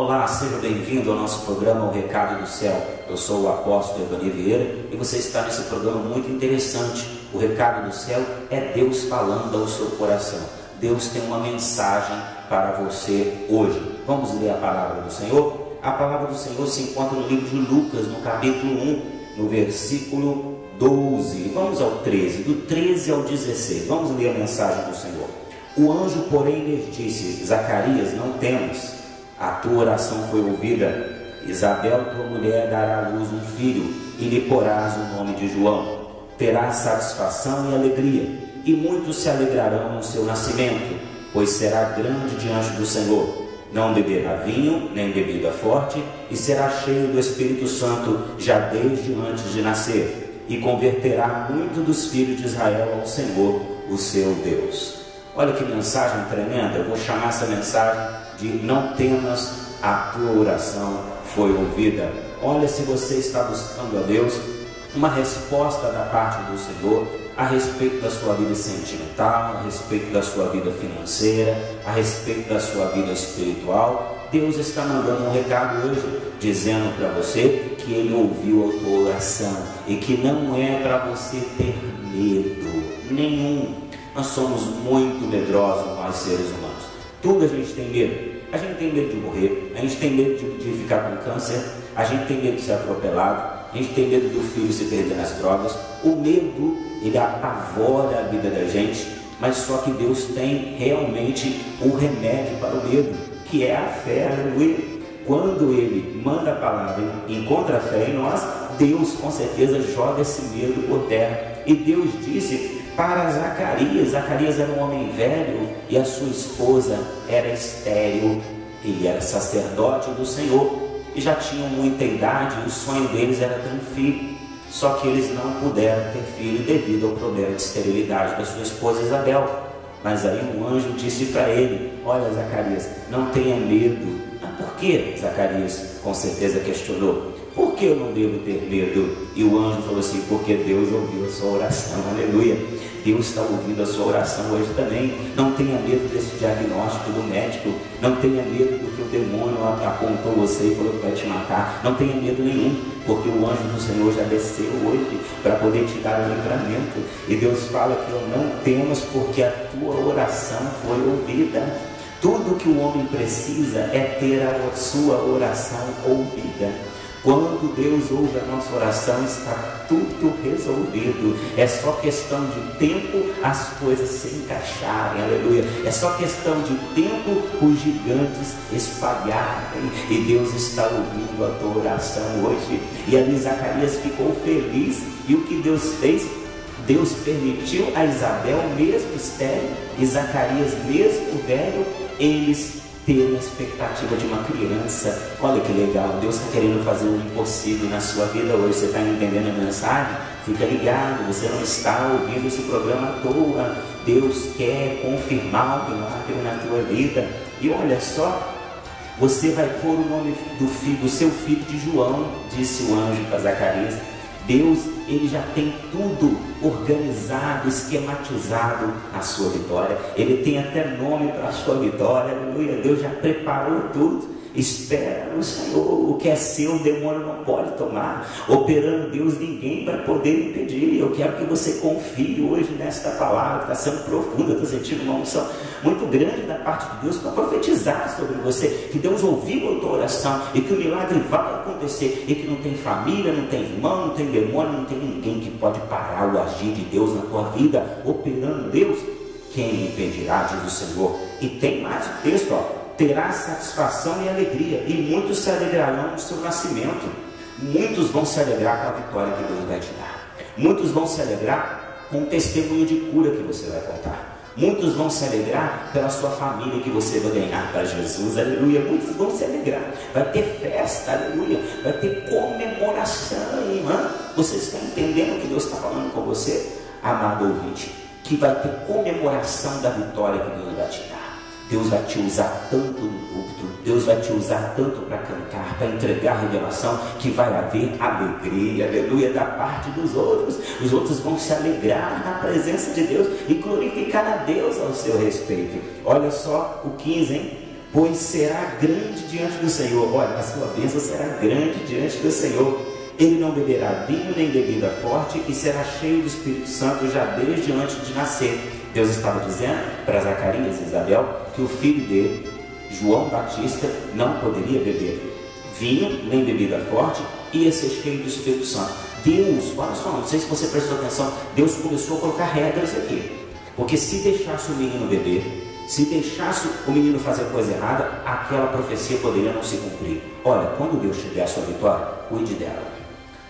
Olá, seja bem-vindo ao nosso programa O Recado do Céu. Eu sou o apóstolo Evani Vieira e você está nesse programa muito interessante. O Recado do Céu é Deus falando ao seu coração. Deus tem uma mensagem para você hoje. Vamos ler a palavra do Senhor? A palavra do Senhor se encontra no livro de Lucas, no capítulo 1, no versículo 12. Vamos ao 13, do 13 ao 16. Vamos ler a mensagem do Senhor. O anjo, porém, lhes disse: Zacarias, não temas a tua oração foi ouvida. Isabel, tua mulher, dará à luz um filho e lhe porás o nome de João. Terá satisfação e alegria, e muitos se alegrarão no seu nascimento, pois será grande diante do Senhor. Não beberá vinho, nem bebida forte, e será cheio do Espírito Santo já desde antes de nascer, e converterá muito dos filhos de Israel ao Senhor, o seu Deus. Olha que mensagem tremenda, eu vou chamar essa mensagem de não temas, a tua oração foi ouvida. Olha se você está buscando a Deus uma resposta da parte do Senhor a respeito da sua vida sentimental, a respeito da sua vida financeira, a respeito da sua vida espiritual. Deus está mandando um recado hoje, dizendo para você que Ele ouviu a tua oração e que não é para você ter medo nenhum. Nós somos muito medrosos, nós seres humanos. Tudo a gente tem medo. A gente tem medo de morrer, a gente tem medo de, de ficar com câncer, a gente tem medo de ser atropelado, a gente tem medo do filho se perder nas drogas. O medo, ele apavora a vida da gente, mas só que Deus tem realmente um remédio para o medo, que é a fé, aleluia. Quando Ele manda a palavra encontra a fé em nós, Deus com certeza joga esse medo por terra. E Deus disse para Zacarias. Zacarias era um homem velho e a sua esposa era estéril. Ele era sacerdote do Senhor e já tinham muita idade. O sonho deles era ter um filho. Só que eles não puderam ter filho devido ao problema de esterilidade da sua esposa Isabel. Mas aí um anjo disse para ele: Olha, Zacarias, não tenha medo. Mas por que? Zacarias com certeza questionou. Por que eu não devo ter medo? E o anjo falou assim: Porque Deus ouviu a sua oração. Aleluia. Deus está ouvindo a sua oração hoje também. Não tenha medo desse diagnóstico do médico. Não tenha medo do que o demônio apontou você e falou que vai te matar. Não tenha medo nenhum, porque o anjo do Senhor já desceu hoje para poder te dar o livramento. E Deus fala que eu não temas, porque a tua oração foi ouvida. Tudo que o homem precisa é ter a sua oração ouvida. Quando Deus ouve a nossa oração, está tudo resolvido. É só questão de tempo as coisas se encaixarem, aleluia. É só questão de tempo os gigantes espalharem. E Deus está ouvindo a tua oração hoje. E ali Zacarias ficou feliz. E o que Deus fez? Deus permitiu a Isabel, mesmo estéreo, e Zacarias, mesmo velho, eles ter uma expectativa de uma criança. Olha que legal, Deus está querendo fazer o impossível na sua vida hoje. Você está entendendo a mensagem? Fica ligado, você não está ouvindo esse programa à toa. Deus quer confirmar o milagre na tua vida. E olha só, você vai pôr o nome do, filho, do seu filho de João, disse o anjo para Zacarias. Deus, ele já tem tudo organizado, esquematizado a sua vitória. Ele tem até nome para a sua vitória. Aleluia. Deus já preparou tudo. Espera no Senhor. O que é seu, o demônio não pode tomar. Operando Deus, ninguém para poder impedir. Eu quero que você confie hoje nesta palavra, está sendo profunda, estou sentindo uma unção muito grande da parte de Deus para profetizar sobre você. Que Deus ouviu a tua oração e que o milagre vai acontecer. E que não tem família, não tem irmão, não tem demônio, não tem ninguém que pode parar o agir de Deus na tua vida. Operando Deus, quem impedirá, diz o Senhor. E tem mais o texto, ó terá satisfação e alegria, e muitos se alegrarão no seu nascimento. Muitos vão se alegrar com a vitória que Deus vai te dar. Muitos vão se alegrar com o testemunho de cura que você vai contar. Muitos vão se alegrar pela sua família que você vai ganhar para Jesus, aleluia. Muitos vão se alegrar, vai ter festa, aleluia. Vai ter comemoração, irmã. Você está entendendo o que Deus está falando com você, amado ouvinte? Que vai ter comemoração da vitória que Deus vai te dar. Deus vai te usar tanto no púlpito, Deus vai te usar tanto para cantar, para entregar a revelação, que vai haver alegria, aleluia, da parte dos outros. Os outros vão se alegrar na presença de Deus e glorificar a Deus ao seu respeito. Olha só o 15, hein? pois será grande diante do Senhor. Olha, a sua bênção será grande diante do Senhor. Ele não beberá vinho nem bebida forte e será cheio do Espírito Santo já desde antes de nascer. Deus estava dizendo para Zacarias e Isabel que o filho dele, João Batista, não poderia beber vinho nem bebida forte, ia ser cheio do Espírito Santo. Deus, olha só, não sei se você prestou atenção, Deus começou a colocar regras aqui. Porque se deixasse o menino beber, se deixasse o menino fazer coisa errada, aquela profecia poderia não se cumprir. Olha, quando Deus te der a sua vitória, cuide dela.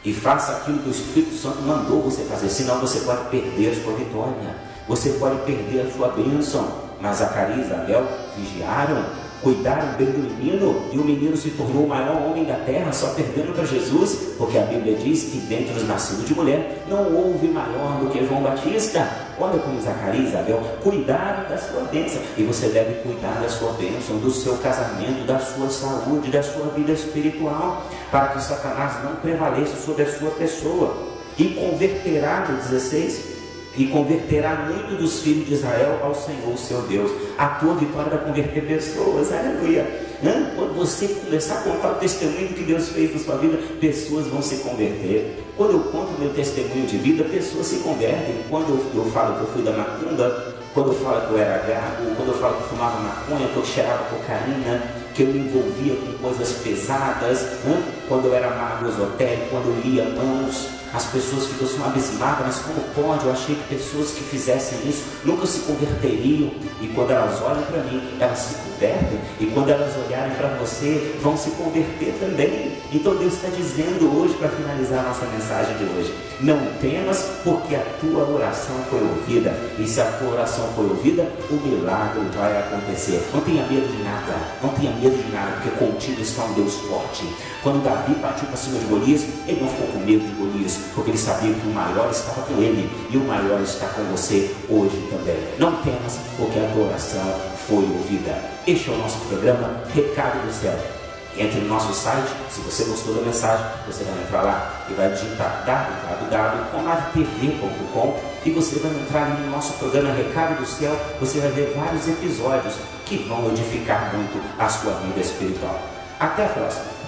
E faça aquilo que o Espírito Santo mandou você fazer, senão você pode perder a sua vitória. Você pode perder a sua bênção. Mas Zacarias e Isabel vigiaram cuidaram bem do menino e o menino se tornou o maior homem da terra, só perdendo para Jesus, porque a Bíblia diz que dentro dos nascidos de mulher não houve maior do que João Batista. Olha como Zacarias e Isabel cuidaram da sua bênção e você deve cuidar da sua bênção, do seu casamento, da sua saúde, da sua vida espiritual, para que Satanás não prevaleça sobre a sua pessoa e converterá no 16 e converterá muito dos filhos de Israel ao Senhor, seu Deus. A tua vitória vai converter pessoas, aleluia. Quando você começar a contar o testemunho que Deus fez na sua vida, pessoas vão se converter. Quando eu conto meu testemunho de vida, pessoas se convertem. Quando eu, eu falo que eu fui da macumba, quando eu falo que eu era gago, quando eu falo que eu fumava maconha, que eu cheirava cocaína, que eu me envolvia com coisas pesadas, quando eu era mago esotérico, quando eu lia mãos, as pessoas ficam abismadas, mas como pode? Eu achei que pessoas que fizessem isso nunca se converteriam. E quando elas olham para mim, elas se convertem. E quando elas olharem para você, vão se converter também. Então Deus está dizendo hoje, para finalizar a nossa mensagem de hoje: não temas, porque a tua oração foi ouvida. E se a tua oração foi ouvida, o milagre vai acontecer. Não tenha medo de nada. Não tenha medo de nada, porque contigo está um Deus forte. Quando Davi partiu para cima de Golias, ele não ficou com medo de Golias porque ele sabia que o maior estava com ele e o maior está com você hoje também. Não temas, porque a tua oração foi ouvida. Este é o nosso programa Recado do Céu. Entre no nosso site, se você gostou da mensagem, você vai entrar lá e vai digitar www.conavtv.com e você vai entrar ali no nosso programa Recado do Céu, você vai ver vários episódios que vão edificar muito a sua vida espiritual. Até a próxima!